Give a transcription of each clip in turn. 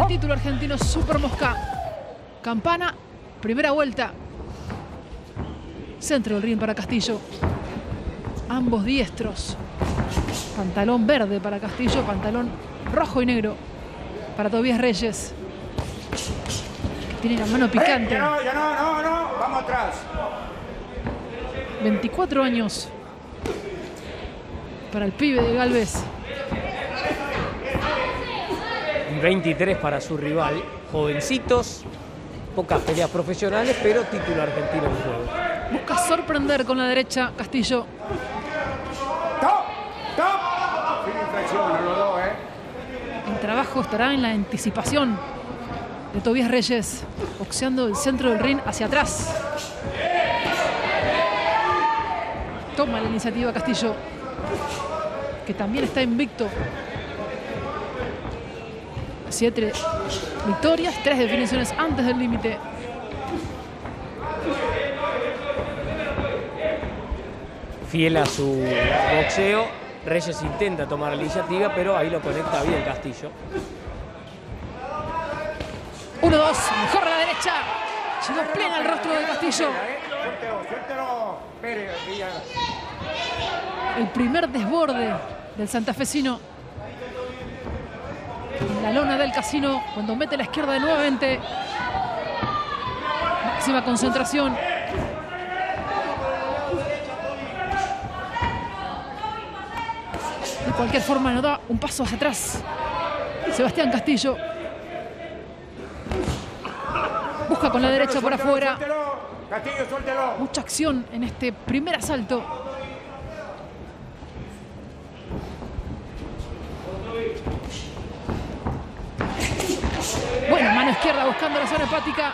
del título argentino Super Mosca. Campana, primera vuelta. Centro del ring para Castillo. Ambos diestros. Pantalón verde para Castillo, pantalón rojo y negro para Tobías Reyes. Tiene la mano picante. Eh, ya no, ya no, no, no, vamos atrás. 24 años para el pibe de Galvez. 23 para su rival. Jovencitos, pocas peleas profesionales, pero título argentino en juego. Busca sorprender con la derecha Castillo. ¡Top! ¡Top! Dos, ¿eh? El trabajo estará en la anticipación de Tobías Reyes, boxeando el centro del ring hacia atrás. Toma la iniciativa Castillo, que también está invicto. Siete victorias, tres definiciones antes del límite. Fiel a su boxeo, Reyes intenta tomar la iniciativa, pero ahí lo conecta bien Castillo. 1-2, mejor a la derecha. Llegó plena al rostro de Castillo. El primer desborde del santafesino. En la lona del casino, cuando mete la izquierda de nuevamente. Máxima concentración. De cualquier forma, no da un paso hacia atrás. Sebastián Castillo. Busca con la derecha por afuera. Suéltelo. Castillo, suéltelo. Mucha acción en este primer asalto. Bueno, mano izquierda buscando la zona hepática.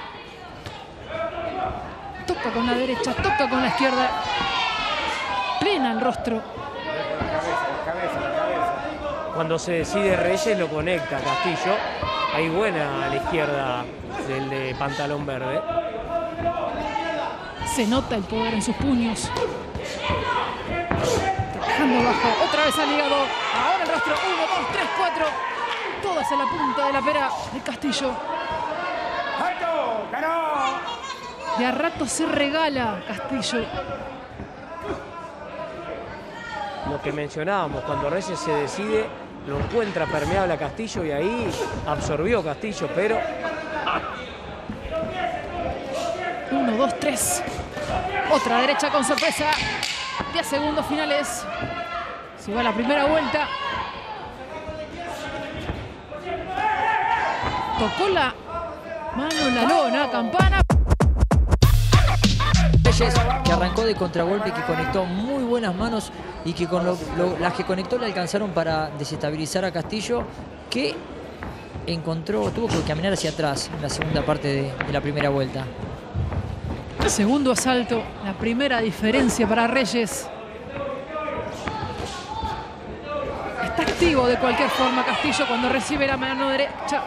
Toca con la derecha, toca con la izquierda. Plena el rostro. Cuando se decide Reyes lo conecta Castillo. Ahí buena a la izquierda del de pantalón verde. Se nota el poder en sus puños. Trabajando bajo. Otra vez al hígado. Ahora el rostro. 1, 2, 3, 4. Todas a la punta de la pera de Castillo. ¡Alto! ¡Ganó! De a rato se regala Castillo. Lo que mencionábamos, cuando Reyes se decide, lo encuentra permeable a Castillo y ahí absorbió Castillo, pero 1, 2, 3. Otra derecha con sorpresa. 10 segundos finales. Se va la primera vuelta. Tocó la mano en la lona. Campana. Reyes, que arrancó de contragolpe, que conectó muy buenas manos y que con las que conectó le alcanzaron para desestabilizar a Castillo, que encontró, tuvo que caminar hacia atrás en la segunda parte de la primera vuelta. Segundo asalto. La primera diferencia para Reyes. Está activo de cualquier forma Castillo cuando recibe la mano derecha.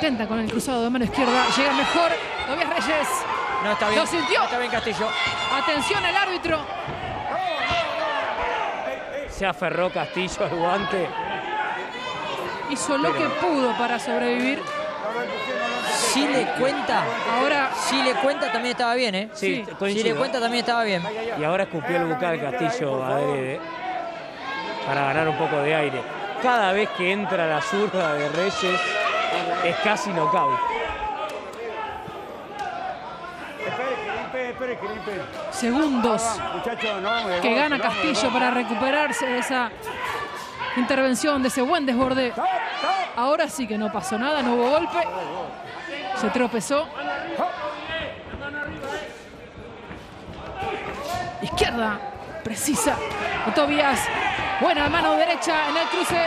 Intenta con el cruzado de mano izquierda. Llega mejor. Tobias Reyes. No está bien. ¿Lo sintió? No está bien Castillo. Atención al árbitro. se aferró Castillo al guante. Hizo lo que pudo para sobrevivir. Si le cuenta, Ahora si le cuenta también estaba bien, ¿eh? Sí. Si le cuenta también estaba bien. Y ahora escupió el bucal Castillo adrede para ganar un poco de aire. Cada vez que entra la zurda de Reyes es casi knockout. Segundos de que gana Castillo para recuperarse de esa intervención, de ese buen desborde. Ahora sí que no pasó nada, no hubo golpe. Se tropezó. Izquierda, precisa. Tobias. Buena mano derecha en el cruce.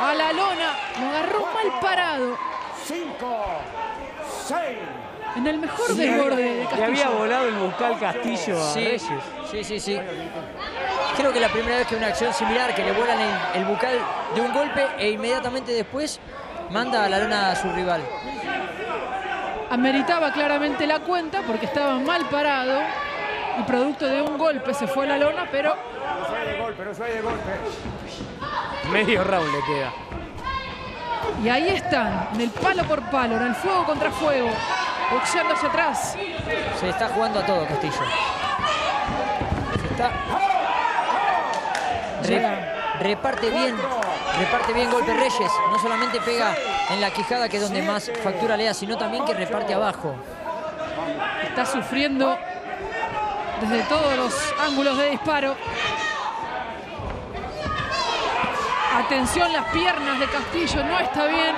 A la lona. Lo agarró mal parado. Cinco, seis. En el mejor desborde de Le había Castillo. volado el bucal Castillo a Sí, Reyes. sí, sí, sí. Creo que la primera vez que una acción similar, que le vuelan el, el bucal de un golpe e inmediatamente después manda a la lona a su rival. Ameritaba claramente la cuenta porque estaba mal parado. Y producto de un golpe se fue a la lona, pero No soy de golpe, no soy de golpe. Medio round le queda. Y ahí están, en el palo por palo, en el fuego contra fuego, boxeando hacia atrás. Se está jugando a todo Castillo. Se está... Re- reparte bien, reparte bien golpe Reyes. No solamente pega en la quijada, que es donde más factura le da, sino también que reparte abajo. Está sufriendo desde todos los ángulos de disparo. Atención, las piernas de Castillo no está bien.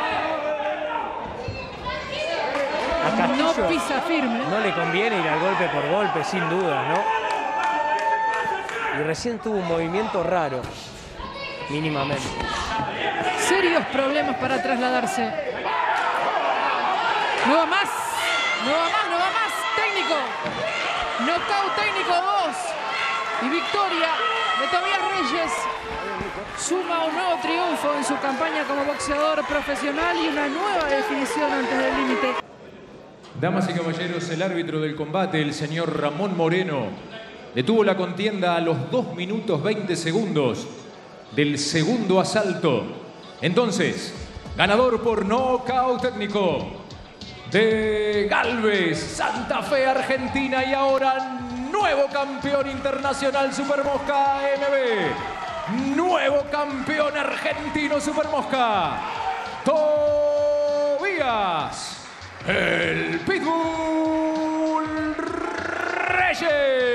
A Castillo No pisa firme. no le conviene ir al golpe por golpe, sin duda, ¿no? Y recién tuvo un movimiento raro, mínimamente. Serios problemas para trasladarse. No va más. No va más, no va más. Técnico. Knockout técnico 2. Y victoria de Tobias Reyes. Suma un nuevo triunfo en su campaña como boxeador profesional y una nueva definición antes del límite. Damas y caballeros, el árbitro del combate, el señor Ramón Moreno, detuvo la contienda a los 2 minutos 20 segundos del segundo asalto. Entonces, ganador por nocaut técnico de Galvez, Santa Fe, Argentina y ahora nuevo campeón internacional Supermosca AMB. Nuevo campeón argentino Supermosca. Tobías. El Pitbull Reyes.